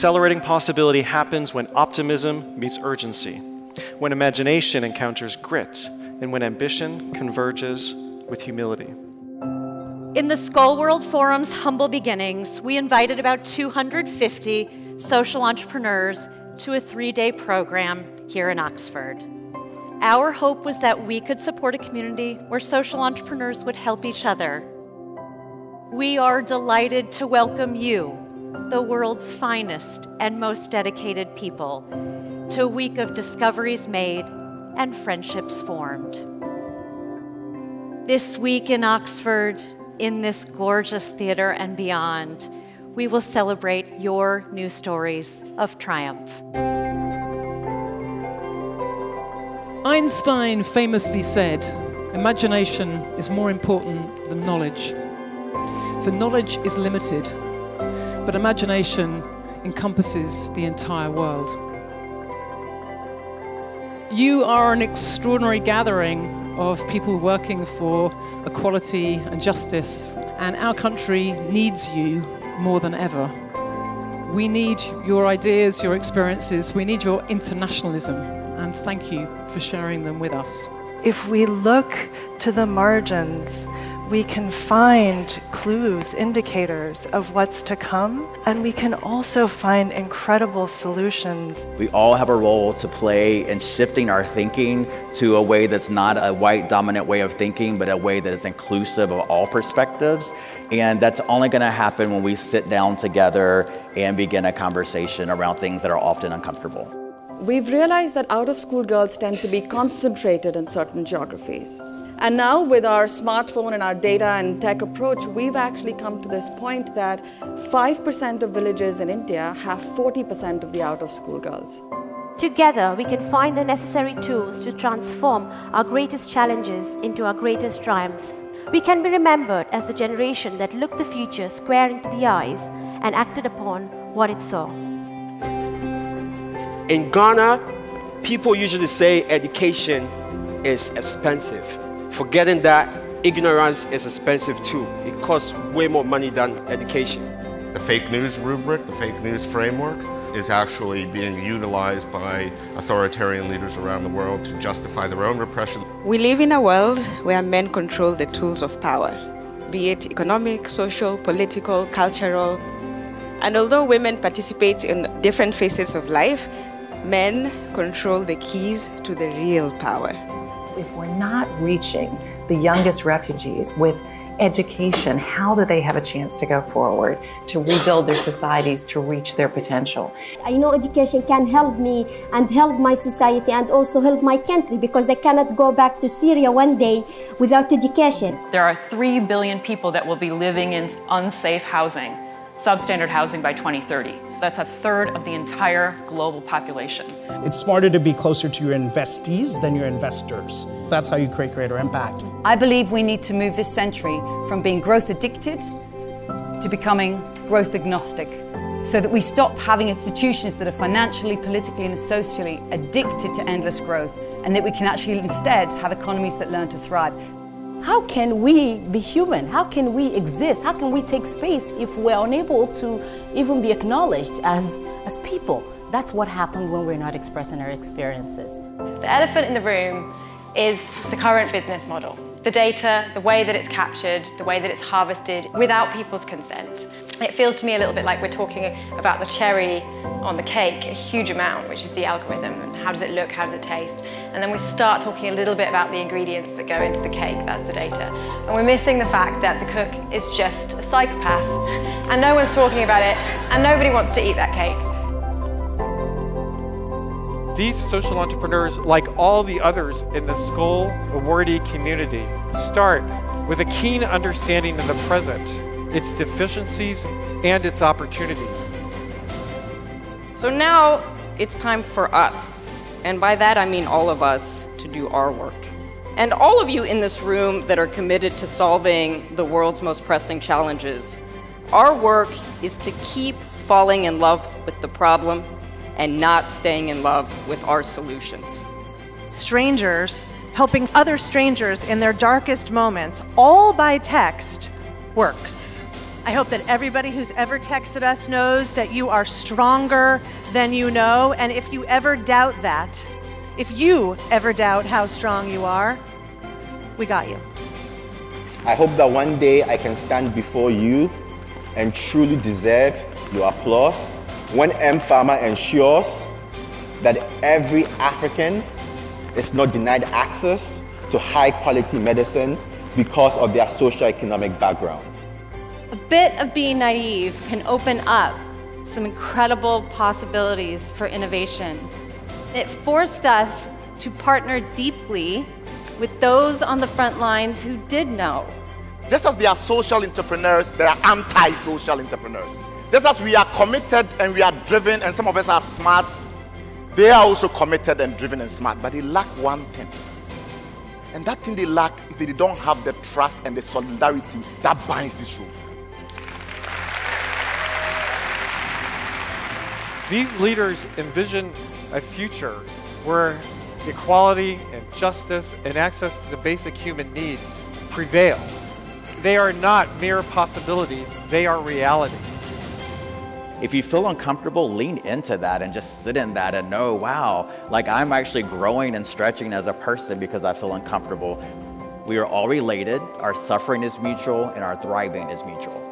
Accelerating possibility happens when optimism meets urgency, when imagination encounters grit, and when ambition converges with humility. In the Skoll World Forum's Humble Beginnings, we invited about 250 social entrepreneurs to a three day program here in Oxford. Our hope was that we could support a community where social entrepreneurs would help each other. We are delighted to welcome you, the world's finest and most dedicated people, to a week of discoveries made and friendships formed. This week in Oxford, in this gorgeous theater and beyond, we will celebrate your new stories of triumph. Einstein famously said, Imagination is more important than knowledge. For knowledge is limited, but imagination encompasses the entire world. You are an extraordinary gathering of people working for equality and justice, and our country needs you more than ever. We need your ideas, your experiences, we need your internationalism, and thank you for sharing them with us. If we look to the margins, we can find clues, indicators of what's to come, and we can also find incredible solutions. We all have a role to play in shifting our thinking to a way that's not a white dominant way of thinking, but a way that is inclusive of all perspectives. And that's only going to happen when we sit down together and begin a conversation around things that are often uncomfortable. We've realized that out of school girls tend to be concentrated in certain geographies. And now with our smartphone and our data and tech approach, we've actually come to this point that 5% of villages in India have 40% of the out-of-school girls. Together, we can find the necessary tools to transform our greatest challenges into our greatest triumphs. We can be remembered as the generation that looked the future square into the eyes and acted upon what it saw. In Ghana, people usually say education is expensive forgetting that ignorance is expensive too. It costs way more money than education. The fake news rubric, the fake news framework, is actually being utilized by authoritarian leaders around the world to justify their own repression. We live in a world where men control the tools of power, be it economic, social, political, cultural. And although women participate in different facets of life, men control the keys to the real power if we're not reaching the youngest refugees with education, how do they have a chance to go forward, to rebuild their societies, to reach their potential? I know education can help me and help my society and also help my country because they cannot go back to Syria one day without education. There are 3 billion people that will be living in unsafe housing, substandard housing by 2030. That's a third of the entire global population. It's smarter to be closer to your investees than your investors. That's how you create greater impact. I believe we need to move this century from being growth addicted to becoming growth agnostic so that we stop having institutions that are financially, politically, and socially addicted to endless growth and that we can actually instead have economies that learn to thrive. How can we be human? How can we exist? How can we take space if we're unable to even be acknowledged as, as people? That's what happens when we're not expressing our experiences. The elephant in the room is the current business model. The data, the way that it's captured, the way that it's harvested without people's consent. It feels to me a little bit like we're talking about the cherry on the cake, a huge amount, which is the algorithm, how does it look, how does it taste. And then we start talking a little bit about the ingredients that go into the cake, that's the data. And we're missing the fact that the cook is just a psychopath, and no one's talking about it, and nobody wants to eat that cake. These social entrepreneurs, like all the others in the Skoll awardee community, start with a keen understanding of the present, its deficiencies, and its opportunities. So now it's time for us, and by that I mean all of us, to do our work. And all of you in this room that are committed to solving the world's most pressing challenges. Our work is to keep falling in love with the problem and not staying in love with our solutions. Strangers helping other strangers in their darkest moments, all by text, works. I hope that everybody who's ever texted us knows that you are stronger than you know. And if you ever doubt that, if you ever doubt how strong you are, we got you. I hope that one day I can stand before you and truly deserve your applause when mPharma ensures that every African is not denied access to high quality medicine because of their socio-economic background. A bit of being naive can open up some incredible possibilities for innovation. It forced us to partner deeply with those on the front lines who did know. Just as there are social entrepreneurs, there are anti social entrepreneurs. Just as we are committed and we are driven, and some of us are smart, they are also committed and driven and smart, but they lack one thing. And that thing they lack is that they don't have the trust and the solidarity that binds this room. These leaders envision a future where equality and justice and access to the basic human needs prevail. They are not mere possibilities, they are reality. If you feel uncomfortable, lean into that and just sit in that and know, wow, like I'm actually growing and stretching as a person because I feel uncomfortable. We are all related, our suffering is mutual, and our thriving is mutual.